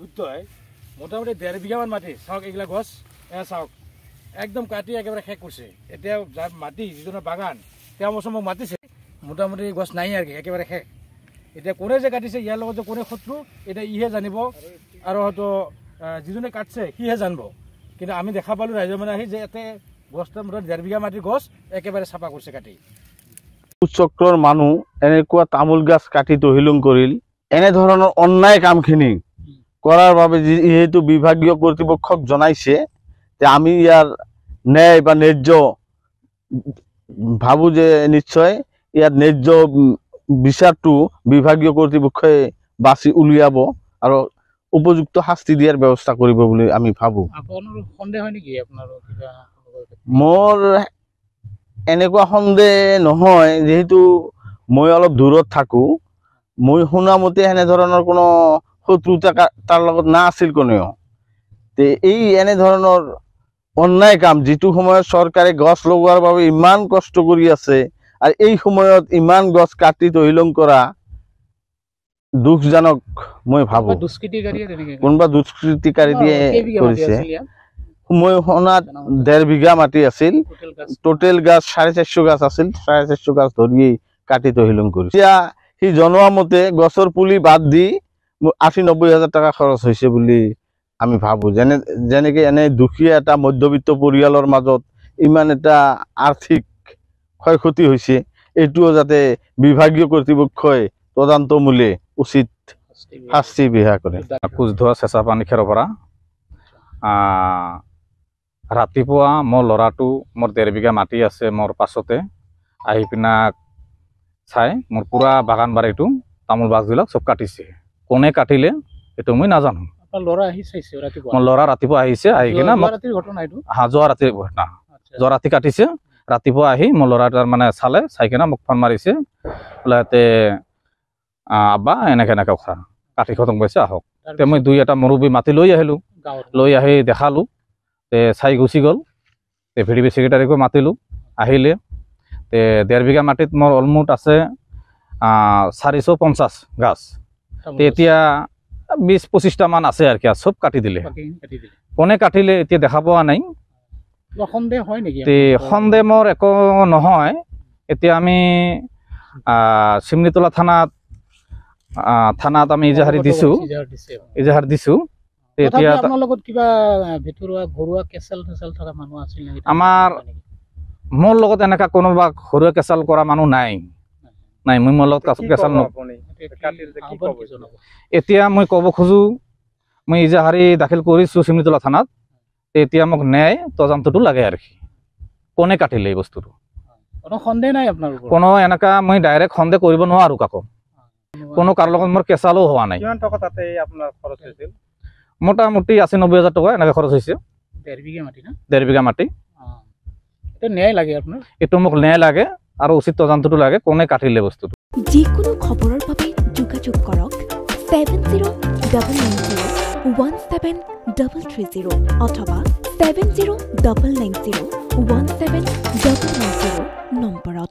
দুৰ্বৃত্তই মোটামুটি ডেৰ বিঘামান মাটি চাওক এইগিলা গছ। এয়া চাওক একদম কাটি একেবাৰে শেষ কৰিছে। এতিয়া যাৰ মাটি যিজনৰ বাগান তেওঁ মোক মাতিছে। মোটামুটি গছ নাই আৰু একেবাৰে শেষ। এতিয়া কোনে যে কাটিছে ইয়াৰ লগত যে কোনে শত্ৰু এতিয়া ইহে জানিব। আৰু হয়তো যিজনে কাটছে সিহে জানিব। কিন্তু আমি দেখা পালোঁ ৰাইজৰ মানে আহি যে ইয়াতে গছটা মুঠতে ডেৰ বিঘা মাটিৰ গছ একেবাৰে চাফা কৰিছে কাটি। চক্ৰৰ মানুহ এনেকুৱা তামোল গাছ কাটি তহিলং কৰিল এনেধৰণৰ অন্যায় কামখিনি বাবে যি- যিহেতু বিভাগীয় কৰ্তৃপক্ষক জনাইছে যে আমি ইয়াৰ ন্যায় বা ন্যায্য ভাবোঁ যে নিশ্চয় ইয়াত ন্যায্য উম, বিচাৰটো বিভাগীয় কৰ্তৃপক্ষই বাছি উলিয়াব আৰু উপযুক্ত শাস্তি দিয়াৰ ব্যৱস্থা কৰিব বুলি আমি ভাবোঁ। হয় মোৰ এনেকুৱা সন্দেহ নহয় যিহেতু মই অলপ দূৰত থাকোঁ। মই শুনামতে এনেধৰণৰ কোনো শত্ৰুতা তাৰ লগত নাছিল কোনেও। তে এই এনেধৰণৰ অন্যায় কাম যিটো সময়ত চৰকাৰে গছ লগোৱাৰ বাবে ইমান কষ্ট কৰি আছে আৰু এই সময়ত ইমান গছ কাটি তহিলং কৰা দুখজনক মই ভাবোঁ। কোনোবা দুষ্কৃতিকাৰীয়ে কৰিছে। মই শুনাত ডেৰ বিঘা মাটি আছিল। টোটেল গাছ চাৰে চাৰিশ গাছ আছিল। চাৰে চাৰিশ গাছ ধৰিয়েই কাটি তহিলং কৰিছে। এতিয়া সি জনোৱা মতে গছৰ পুলি বাদ দি আশী নব্বৈ হাজাৰ টকা খৰচ হৈছে বুলি আমি ভাবোঁ। যেনে যেনেকৈ এনে দুখীয়া এটা মধ্যবিত্ত পৰিয়ালৰ মাজত ইমান এটা আৰ্থিক ক্ষয় ক্ষতি হৈছে এইটোও যাতে বিভাগীয় কৰ্তৃপক্ষই তদন্তমূলে উচিত শাস্তি বিহা কৰে। কোচধোৱা চেঁচা পানী খেৰৰ পৰা। ৰাতিপুৱা মোৰ ল'ৰাটো মোৰ ডেৰ বিঘা মাটি আছে মোৰ পাছতে আহি পিনা চাই মোৰ পূৰা বাগান বাৰীটো তামোল বাছবিলাক চব কাটিছে। কোনে কাটিলে সেইটো মই নাজানো। ল'ৰা ৰাতিপুৱা? মোৰ ল'ৰা ৰাতিপুৱা আহিছে আহি কিনে হা যোৱা ৰাতিৰ ঘটনা যোৱা ৰাতি কাটিছে ৰাতিপুৱা আহি মোৰ ল'ৰা তাৰ মানে চালে চাই কিনে মোক ফোন মাৰিছে বোলে ইয়াতে আব্বা এনেকে এনেকে কথা। কাটি খতম কৰিছে আহক। তে মই দুই এটা মুৰব্বী মাতি লৈ আহিলোঁ। লৈ আহি দেখালোঁ। তে চাই গুচি গ'ল। তে ভি ডি পি ছেক্ৰেটাৰীকো মাতিলোঁ। আহিলে। তে ডেৰ বিঘা মাটিত মোৰ অলমুট আছে চাৰিশ পঞ্চাছ গাছ। এতিয়া বিছ পঁচিছটামান আছে আৰু কি চব কাটি দিলে। কোনে কাটিলে এতিয়া দেখা পোৱা নাই। সন্দেহ হয়? সন্দেহ মোৰ একো নহয়। এতিয়া আমি চিমনিতলা থানাত থানাত আমি ইজাহাৰী দিছোঁ। ইজাহাৰ দিছে। এতিয়া আমাৰ- মোৰ লগত এনেকা কোনোবা ঘৰুৱা কেঁচাল কৰা মানুহ নাই। নাই মই মোৰ লগত কাছ- কেঁচাল? এতিয়া মই ক'ব খোজোঁ মই ইজাহাৰী দাখিল কৰিছোঁ চিমনিতলা থানাত এতিয়া মোক ন্যায় তদন্তটো লাগে আৰু কি কোনে কাটিলে এই বস্তুটো? কোনো সন্দেহ নাই আপোনাৰ ওপৰত? কোনো এনেকা মই ডাইৰেক্ট সন্দেহ কৰিব নোৱাৰোঁ কাকো। কোনো কাৰো লগত মোৰ কেঁচালো হোৱা নাই। কিমান টকা তাতে আপোনাৰ খৰচ হৈছিল? মোটামুটি আশী নব্বৈ হাজাৰ টকা এনেকৈ খৰচ হৈছে। ডেৰ বিঘা মাটি না? ডেৰ বিঘা মাটি। এইটো ন্যায় লাগে আপোনাৰ? এইটো মোক ন্যায় লাগে। আৰু উচিত তদন্তটো লাগে কোনে কাটিলে বস্তুটো। যিকোনো খবৰৰ বাবে যোগাযোগ কৰক seven zero' double nine zero' one seven double three zero' অথবা seven zero' double nine zero' one seven double nine zero' নম্বৰত।